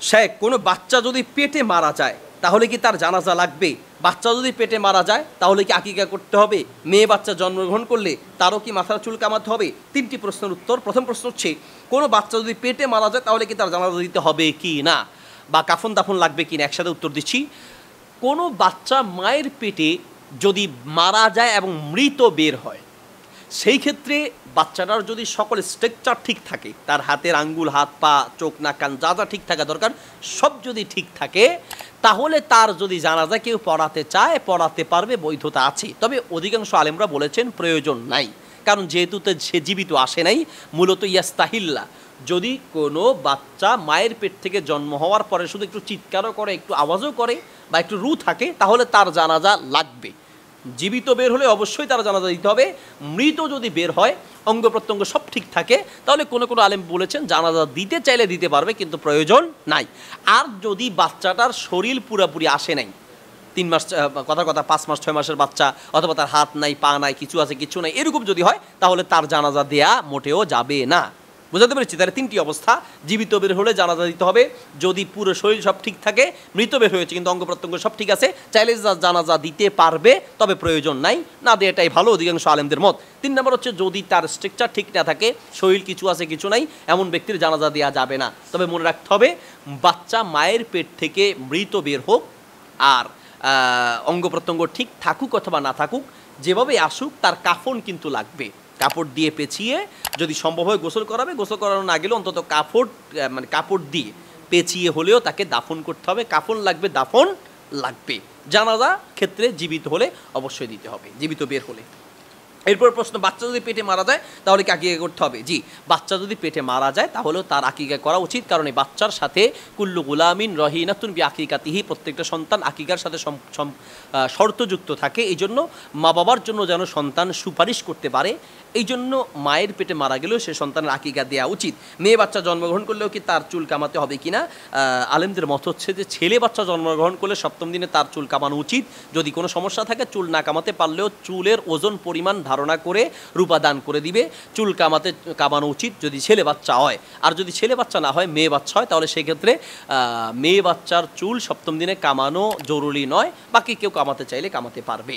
শেখ, কোনো বাচ্চা যদি পেটে মারা যায়, তাহলে কি তার জানাজা লাগবে? বাচ্চা যদি পেটে মারা যায়, তাহলে কি আকিকা করতে হবে? মেয়ে বাচ্চা জন্মগ্রহণ করলে তারও কি মাথার চুল কামাতে হবে? তিনটি প্রশ্নের উত্তর। প্রথম প্রশ্ন হচ্ছে, কোনো বাচ্চা যদি পেটে মারা যায়, তাহলে কি তার জানাজা দিতে হবে কি না? বা কাফন দাফন লাগবে কি না? একসাথে উত্তর দিচ্ছি। কোনো বাচ্চা মায়ের পেটে যদি মারা যায় এবং মৃত বের হয় সেই ক্ষেত্রে বাচ্চাটার যদি সকল স্ট্রাকচার ঠিক থাকে, তার হাতের আঙ্গুল, হাত, পা, চোখ, নাক, কান যা যা ঠিক থাকা দরকার, সব যদি ঠিক থাকে, তাহলে তার যদি জানাজা কেউ পড়াতে চায়, পড়াতে পারবে, বৈধতা আছে। তবে অধিকাংশ আলেমরা বলেছেন প্রয়োজন নাই। কারণ যেহেতু সে জীবিত আসে নাই, মূলত ইয়াস্তাহিল্লা। যদি কোনো বাচ্চা মায়ের পেট থেকে জন্ম হওয়ার পরে শুধু একটু চিৎকারও করে, একটু আওয়াজও করে বা একটু রু থাকে, তাহলে তার জানাজা লাগবে। জীবিত বের হলে অবশ্যই তারা জানাজা দিতে হবে। মৃত যদি বের হয় অঙ্গ প্রত্যঙ্গ সব ঠিক থাকে তাহলে কোনো কোনো আলেম বলেছেন জানাজা দিতে চাইলে দিতে পারবে কিন্তু প্রয়োজন নাই। আর যদি বাচ্চাটার শরীর পুরাপুরি আসে নাই তিন মাস আহ, কথা কথা পাঁচ মাস ছয় মাসের বাচ্চা অথবা তার হাত নাই পা নাই কিছু আছে কিছু নাই এরকম যদি হয় তাহলে তার জানাজা দেয়া মোটেও যাবে না। বুঝাতে পেরেছি? তাহলে তিনটি অবস্থা। জীবিত বের হলে জানাজা দিতে হবে। যদি পুরো শরীর সব ঠিক থাকে, মৃত বের হয়েছে, কিন্তু অঙ্গ প্রত্যঙ্গ সব ঠিক আছে, চাইলে জানাজা দিতে পারবে, তবে প্রয়োজন নাই। না দেওয়াটাই ভালো, অধিকাংশ আলেমদের মত। তিন নম্বর হচ্ছে, যদি তার স্ট্রাকচার ঠিক না থাকে, শরীর কিছু আছে, কিছু নাই, এমন ব্যক্তির জানাজা দেওয়া যাবে না। তবে মনে রাখতে হবে, বাচ্চা মায়ের পেট থেকে মৃত বের হোক, আর অঙ্গ প্রত্যঙ্গ ঠিক থাকুক অথবা না থাকুক, যেভাবে আসুক, তার কাফন কিন্তু লাগবে। কাপড় দিয়ে পেঁচিয়ে যদি সম্ভব হয় গোসল করাবে, গোসল করানো না গেলে অন্তত কাপড় মানে কাপড় দিয়ে পেঁচিয়ে হলেও তাকে দাফন করতে হবে। কাফন লাগবে, দাফন লাগবে। জানাজা ক্ষেত্রে জীবিত হলে অবশ্যই দিতে হবে, জীবিত বের হলে। এরপর প্রশ্ন বাচ্চা যদি পেটে মারা যায় তাহলে কি আকিকা করতে হবে? জি বাচ্চা যদি পেটে মারা যায় তাহলেও তার আকিকা করা উচিত কারণ এই বাচ্চার সাথে কুল্লু গুলামিন রহিনাতুন বি আকিকাতিহি প্রত্যেকটা সন্তান আকিকার সাথে শর্তযুক্ত থাকে। এই জন্য মা বাবার জন্য যেন সন্তান সুপারিশ করতে পারে এই জন্য মায়ের পেটে মারা গেলেও সে সন্তানের আকিকা দেওয়া উচিত। মেয়ে বাচ্চা জন্মগ্রহণ করলেও কি তার চুল কামাতে হবে কিনা? আহ, আলেমদের মত হচ্ছে যে ছেলে বাচ্চা জন্মগ্রহণ করলে সপ্তম দিনে তার চুল কামানো উচিত। যদি কোনো সমস্যা থাকে চুল না কামাতে পারলেও চুলের ওজন পরিমাণ করে রূপাদান করে দিবে। চুল কামাতে, কামানো উচিত যদি ছেলে বাচ্চা হয়। আর যদি ছেলে বাচ্চা না হয়, মেয়ে বাচ্চা হয়, তাহলে সেক্ষেত্রে মেয়ে বাচ্চার চুল সপ্তম দিনে কামানো জরুরি নয়। বাকি কেউ কামাতে চাইলে কামাতে পারবে।